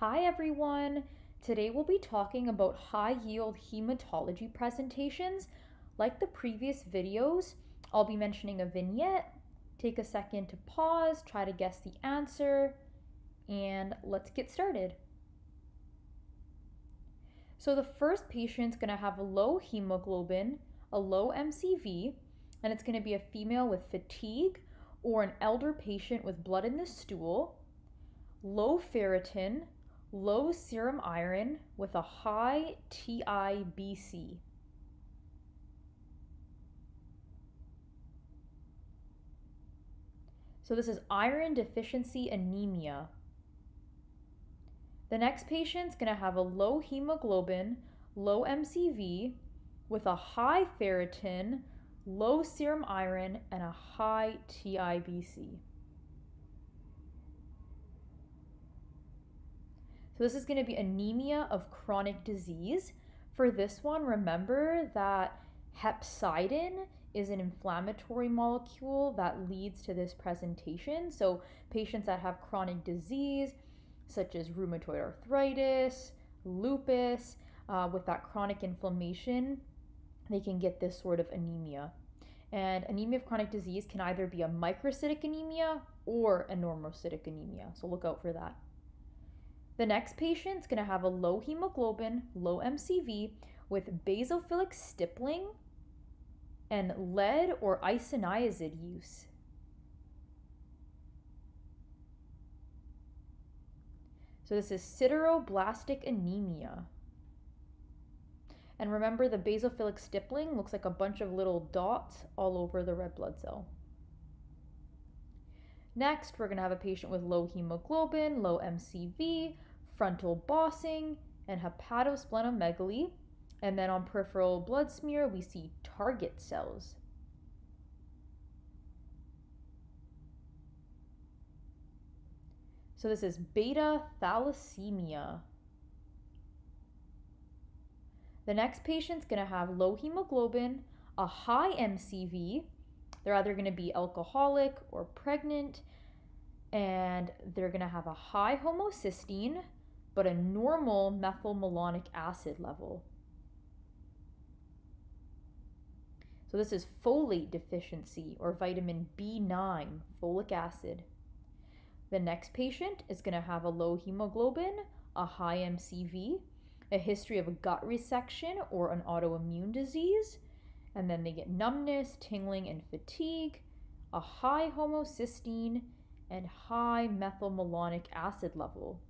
Hi everyone! Today we'll be talking about high yield hematology presentations. Like the previous videos, I'll be mentioning a vignette. Take a second to pause, try to guess the answer, and let's get started. So the first patient's gonna have a low hemoglobin, a low MCV, and it's gonna be a female with fatigue or an elder patient with blood in the stool, low ferritin, low serum iron with a high TIBC. So this is iron deficiency anemia. The next patient's going to have a low hemoglobin, low MCV with a high ferritin, low serum iron, and a high TIBC. So this is going to be anemia of chronic disease. For this one, remember that hepcidin is an inflammatory molecule that leads to this presentation. So patients that have chronic disease, such as rheumatoid arthritis, lupus, uh, with that chronic inflammation, they can get this sort of anemia. And anemia of chronic disease can either be a microcytic anemia or a normocytic anemia. So look out for that. The next patient is going to have a low hemoglobin, low MCV with basophilic stippling and lead or isoniazid use. So this is sideroblastic anemia. And remember the basophilic stippling looks like a bunch of little dots all over the red blood cell. Next, we're going to have a patient with low hemoglobin, low MCV, frontal bossing, and hepatosplenomegaly. And then on peripheral blood smear, we see target cells. So this is beta thalassemia. The next patient's going to have low hemoglobin, a high MCV. They're either going to be alcoholic or pregnant, and they're going to have a high homocysteine, but a normal methylmalonic acid level. So this is folate deficiency or vitamin B9, folic acid. The next patient is going to have a low hemoglobin, a high MCV, a history of a gut resection or an autoimmune disease, and then they get numbness, tingling, and fatigue, a high homocysteine, and high methylmalonic acid level.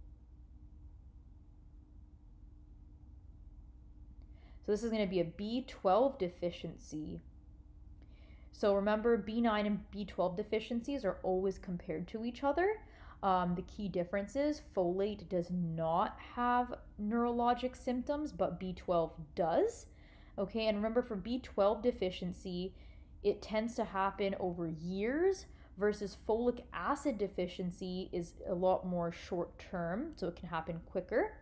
So this is going to be a B12 deficiency. So remember, B9 and B12 deficiencies are always compared to each other. Um, the key difference is folate does not have neurologic symptoms, but B12 does. Okay, and remember for B12 deficiency, it tends to happen over years versus folic acid deficiency is a lot more short term, so it can happen quicker.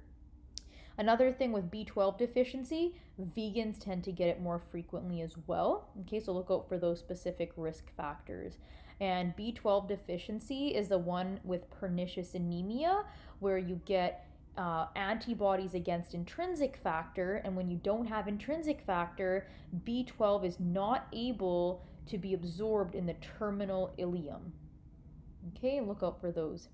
Another thing with B12 deficiency, vegans tend to get it more frequently as well. Okay, so look out for those specific risk factors. And B12 deficiency is the one with pernicious anemia, where you get uh, antibodies against intrinsic factor. And when you don't have intrinsic factor, B12 is not able to be absorbed in the terminal ileum. Okay, look out for those.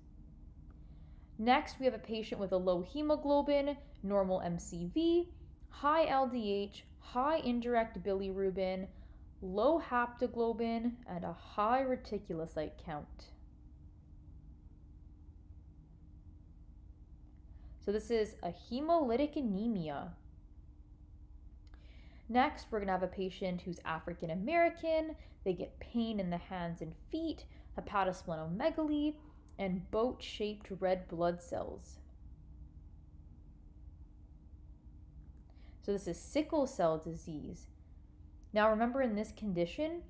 Next, we have a patient with a low hemoglobin, normal MCV, high LDH, high indirect bilirubin, low haptoglobin, and a high reticulocyte count. So this is a hemolytic anemia. Next, we're going to have a patient who's African American. They get pain in the hands and feet, hepatosplenomegaly, and boat shaped red blood cells. So, this is sickle cell disease. Now, remember in this condition,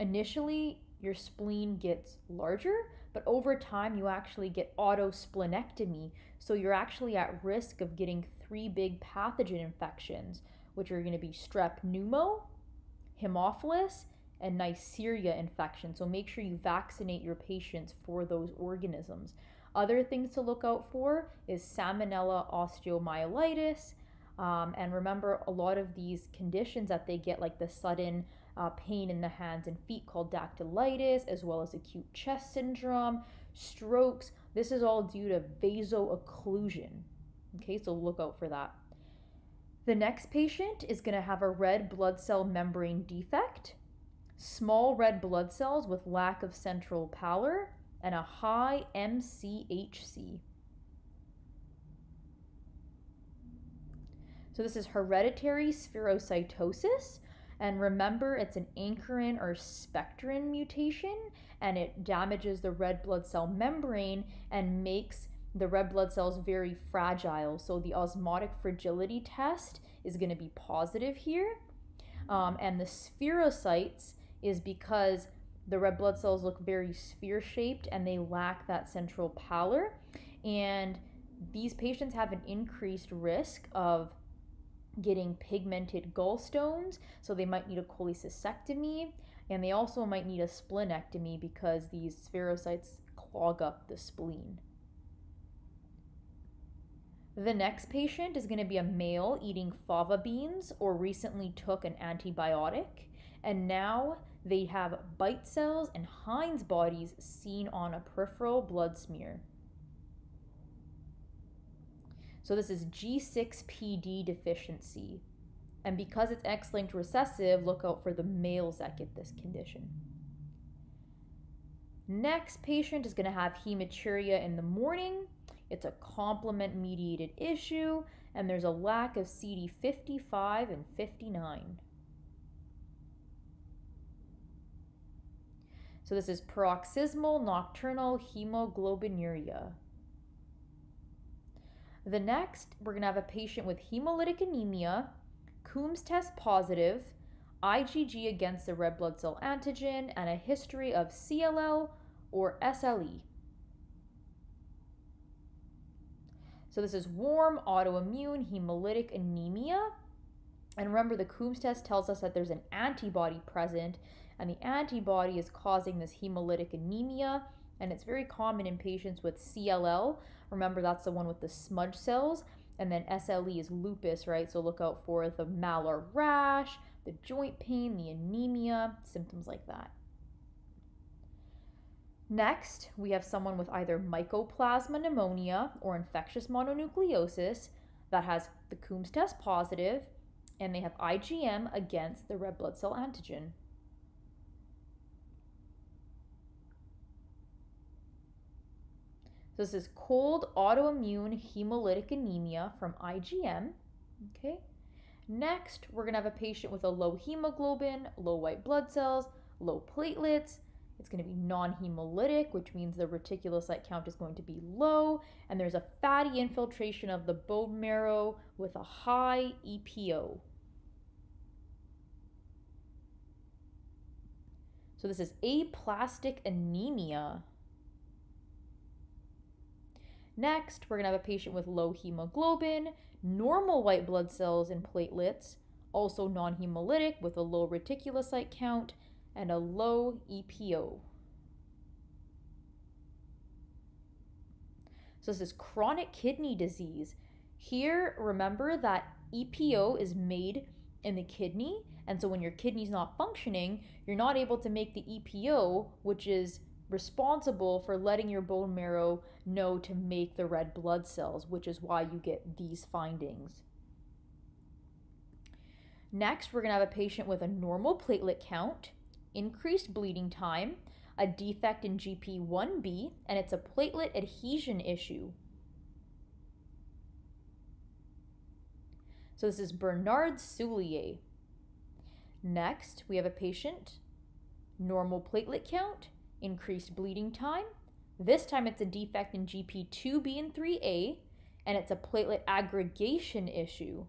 initially your spleen gets larger, but over time you actually get autosplenectomy. So, you're actually at risk of getting three big pathogen infections, which are going to be strep pneumo, Haemophilus, and Neisseria infection. So make sure you vaccinate your patients for those organisms. Other things to look out for is Salmonella osteomyelitis. Um, and remember, a lot of these conditions that they get, like the sudden uh, pain in the hands and feet called dactylitis, as well as acute chest syndrome, strokes, this is all due to vasoocclusion. Okay, so look out for that. The next patient is going to have a red blood cell membrane defect, small red blood cells with lack of central pallor, and a high MCHC. So this is hereditary spherocytosis. And remember, it's an ankyrin or spectrin mutation, and it damages the red blood cell membrane and makes the red blood cells very fragile. So the osmotic fragility test is going to be positive here. Um, and the spherocytes is because the red blood cells look very sphere shaped and they lack that central pallor. And these patients have an increased risk of getting pigmented gallstones, so they might need a cholecystectomy, and they also might need a splenectomy because these spherocytes clog up the spleen. The next patient is going to be a male eating fava beans or recently took an antibiotic, and now they have bite cells and Heinz bodies seen on a peripheral blood smear. So this is G6PD deficiency. And because it's X-linked recessive, look out for the males that get this condition. Next patient is going to have hematuria in the morning. It's a complement mediated issue, and there's a lack of CD55 and 59. So this is paroxysmal nocturnal hemoglobinuria. The next, we're going to have a patient with hemolytic anemia, Coombs test positive, IgG against the red blood cell antigen, and a history of CLL or SLE. So this is warm autoimmune hemolytic anemia. And remember, the Coombs test tells us that there's an antibody present and the antibody is causing this hemolytic anemia, and it's very common in patients with CLL. Remember, that's the one with the smudge cells, and then SLE is lupus, right? So look out for the malar rash, the joint pain, the anemia, symptoms like that. Next, we have someone with either mycoplasma pneumonia or infectious mononucleosis that has the Coombs test positive and they have IgM against the red blood cell antigen. So this is cold autoimmune hemolytic anemia from IgM. Okay. Next, we're going to have a patient with a low hemoglobin, low white blood cells, low platelets. It's going to be non hemolytic, which means the reticulocyte count is going to be low. And there's a fatty infiltration of the bone marrow with a high EPO. So this is aplastic anemia. Next, we're going to have a patient with low hemoglobin, normal white blood cells and platelets, also non hemolytic with a low reticulocyte count, and a low EPO. So, this is chronic kidney disease. Here, remember that EPO is made in the kidney, and so when your kidney's not functioning, you're not able to make the EPO, which is responsible for letting your bone marrow know to make the red blood cells, which is why you get these findings. Next, we're going to have a patient with a normal platelet count, increased bleeding time, a defect in GP1B, and it's a platelet adhesion issue. So this is Bernard Soulier. Next, we have a patient, normal platelet count, increased bleeding time. This time it's a defect in GP2B and 3A, and it's a platelet aggregation issue.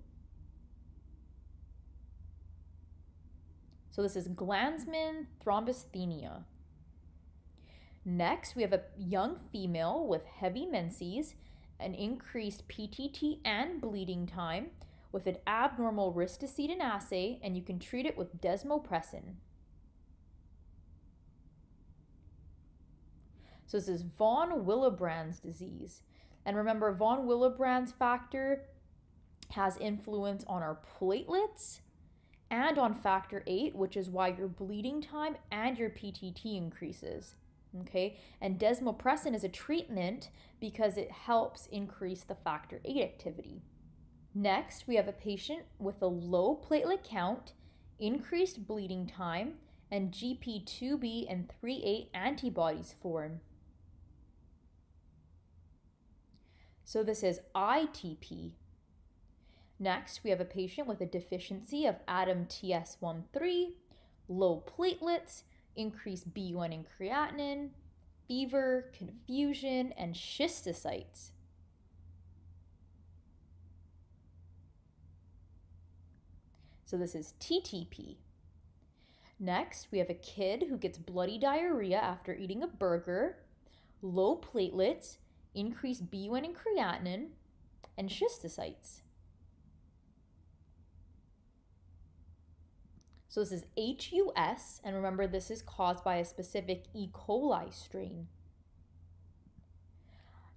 So this is Glanzmann thrombasthenia. Next, we have a young female with heavy menses, an increased PTT and bleeding time, with an abnormal ristocetin assay, and you can treat it with desmopressin. So this is von Willebrand's disease. And remember, von Willebrand's factor has influence on our platelets and on factor 8, which is why your bleeding time and your PTT increases. Okay, and desmopressin is a treatment because it helps increase the factor 8 activity. Next, we have a patient with a low platelet count, increased bleeding time, and GP2B and 3A antibodies form. So this is ITP. Next, we have a patient with a deficiency of ADAMTS13, low platelets, increased BUN and creatinine, fever, confusion, and schistocytes. So this is TTP. Next, we have a kid who gets bloody diarrhea after eating a burger, low platelets, increased BUN and creatinine, and schistocytes. So this is HUS, and remember this is caused by a specific E. coli strain.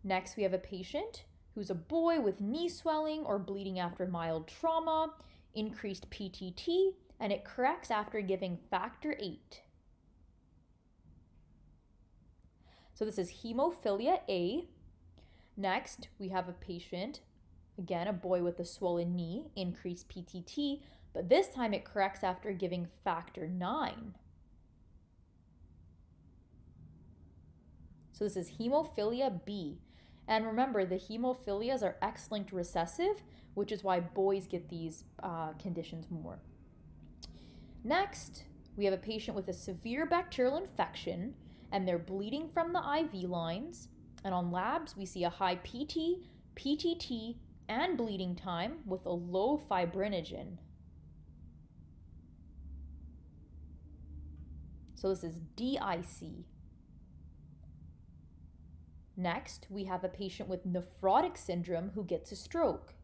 Next, we have a patient who's a boy with knee swelling or bleeding after mild trauma, increased PTT, and it corrects after giving factor 8. So this is hemophilia A. Next, we have a patient, again, a boy with a swollen knee, increased PTT, but this time it corrects after giving factor 9. So this is hemophilia B. And remember, the hemophilias are X-linked recessive, which is why boys get these uh, conditions more. Next, we have a patient with a severe bacterial infection, and they're bleeding from the IV lines. And on labs, we see a high PT, PTT, and bleeding time with a low fibrinogen. So this is DIC. Next, we have a patient with nephrotic syndrome who gets a stroke.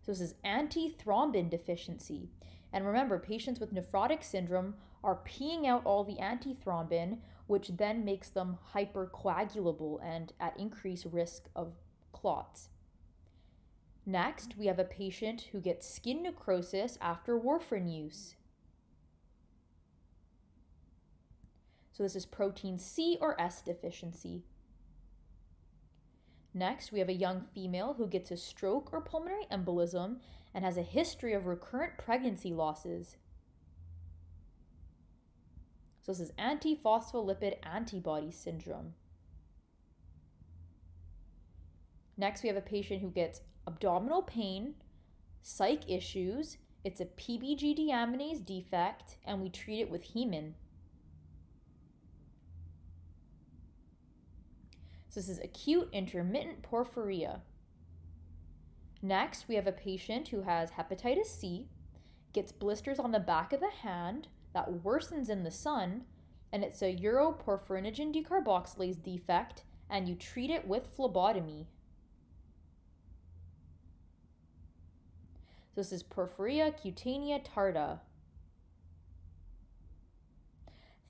So this is antithrombin deficiency. And remember, patients with nephrotic syndrome are peeing out all the antithrombin, which then makes them hypercoagulable and at increased risk of clots. Next, we have a patient who gets skin necrosis after warfarin use. So this is protein C or S deficiency. Next, we have a young female who gets a stroke or pulmonary embolism and has a history of recurrent pregnancy losses. So this is antiphospholipid antibody syndrome. Next, we have a patient who gets abdominal pain, psych issues, it's a PBG deaminase defect, and we treat it with hemin. So this is acute intermittent porphyria. Next, we have a patient who has hepatitis C, gets blisters on the back of the hand that worsens in the sun, and it's a uroporphyrinogen decarboxylase defect, and you treat it with phlebotomy. So this is porphyria cutanea tarda.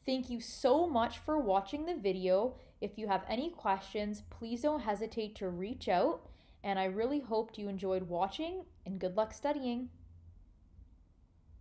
Thank you so much for watching the video. If you have any questions, please don't hesitate to reach out. And I really hoped you enjoyed watching and good luck studying.